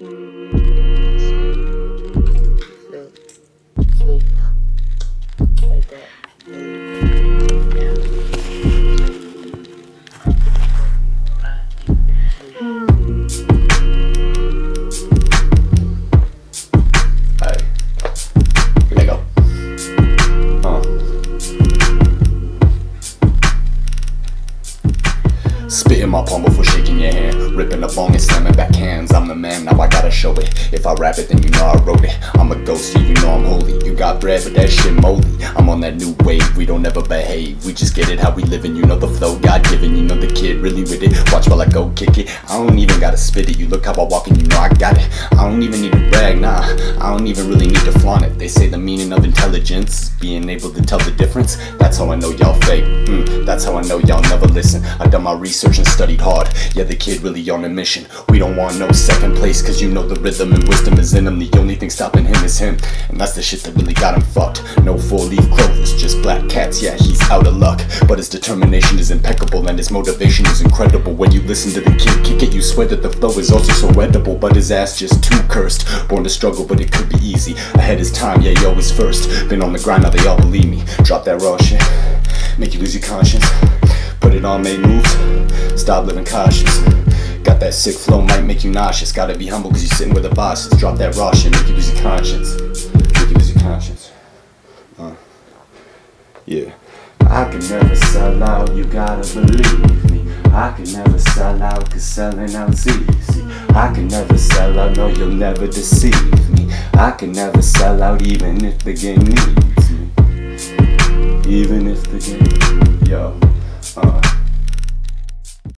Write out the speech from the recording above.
Sleep. Sleep. Like that. Hey, let go. Spit in my palm before shaking your hand. Ripping a bong and slamming back hands. I'm the man, now I gotta show it. If I rap it, then you know I wrote it. I'm a ghost, you know I'm holy. You got bread, but that shit moldy. I'm on that new wave, we don't ever behave. We just get it how we living, you know the flow God given. You know the kid really with it. Watch while I go kick it. I don't even gotta spit it. You look how I walk and you know I got it. I don't even need to brag, nah. I don't even really need to flaunt it. They say the meaning of intelligence, being able to tell the difference. That's how I know y'all fake. Mm, that's how I know y'all never listen. I done my research and studied hard. Yeah, the kid really on a mission. We don't want no second place, cause you know the rhythm and wisdom is in him. The only thing stopping him is him. And that's the shit that really got him fucked. No four leaf clovers, just black cats. Yeah, he's out of luck. But his determination is impeccable and his motivation is incredible. When you listen to the kid kick it, you swear that the flow is also so edible. But his ass just too cursed. Born to struggle, but it could be easy. Ahead his time, yeah, he always first. Been on the grind, now they all believe me. Drop that raw shit, make you lose your conscience. Put it on, make moves, stop living cautious. Got that sick flow, might make you nauseous. Gotta be humble cause you're sitting with the bosses. Drop that raw shit, make you lose your conscience. Make you lose your conscience. Uh, yeah. I can never sell out, you gotta believe me. I can never sell out, cause selling out's easy. I can never sell out, no, you'll never deceive me. I can never sell out, even if the game needs me. Even if the game, yo, uh.